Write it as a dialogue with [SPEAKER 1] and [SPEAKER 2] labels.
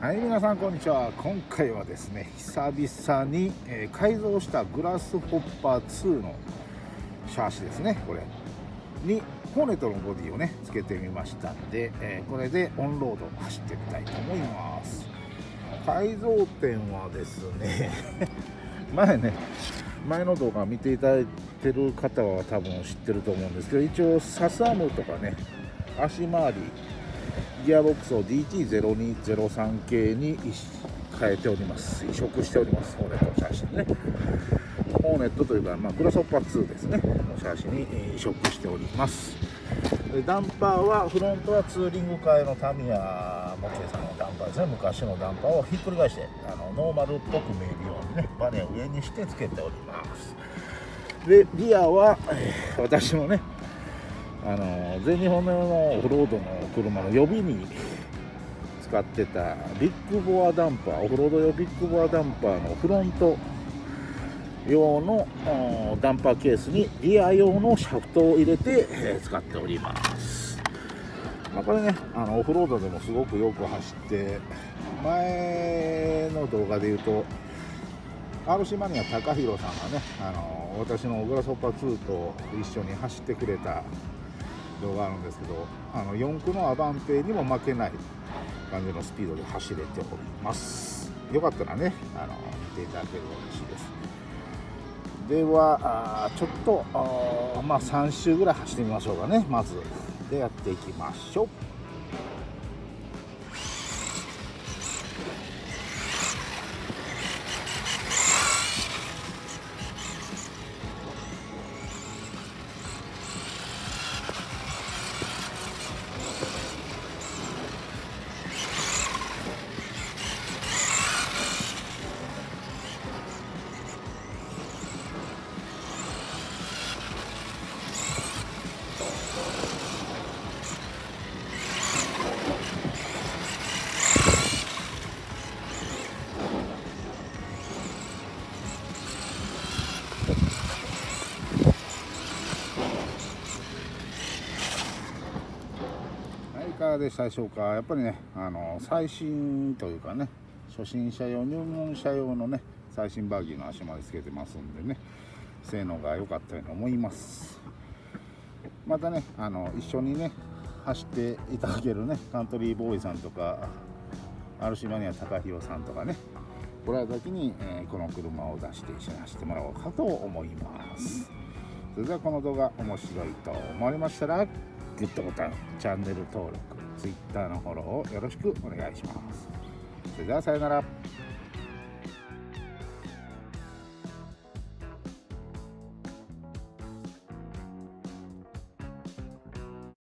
[SPEAKER 1] はい皆さんこんにちは。今回はですね久々に、えー改造したグラスホッパー2のシャーシですねこれ。にホーネットのボディをねつけてみましたんで、えーこれでオンロード走ってみたいと思います。改造点はですね 前ね前の動画見ていただいてる方は多分知ってると思うんですけど一応サスアムとかね足回りギアボックスを DT0203 系に変えております。移植しております。ホーネットのシャーシにね。ホーネットというか、まあ、グラスホッパー2ですね。のシャーシに移植しております。でダンパーはフロントはツーリング界のタミヤモケさんのダンパーですね。昔のダンパーをひっくり返してあのノーマルっぽく見えるようにねバネを上にしてつけております。でリアは、えー私のねあの全日本のオフロードの車の予備に使ってたビッグボアダンパーオフロード用ビッグボアダンパーのフロント用のダンパーケースにリア用のシャフトを入れて、え使っております、まあ、これねあのオフロードでもすごくよく走って前の動画で言うと RC マニア高弘さんがねあの私のグラスホッパー2と一緒に走ってくれた動画あるんですけどあの4駆のアバンテにも負けない感じのスピードで走れております。よかったらねあの見ていただけると嬉しいです。ではちょっとあまあ3周ぐらい走ってみましょうかねまず。でやっていきましょう。かがでしたでしょうかやっぱりねあの最新というかね初心者用入門者用のね最新バギーの足までつけてますんでね性能が良かったように思います。またねあの一緒にね走っていただけるねカントリーボーイさんとか RC マニア高弘さんとかねこれら時に、えーこの車を出して一緒に走ってもらおうかと思います。それではこの動画面白いと思われましたらグッドボタンチャンネル登録 Twitter のフォローをよろしくお願いします。それではさようなら。